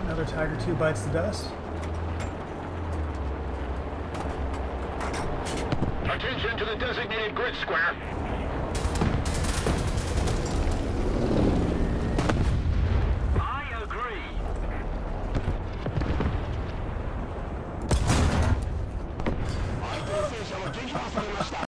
Another tiger two bites the dust. Attention to the designated grid square. Take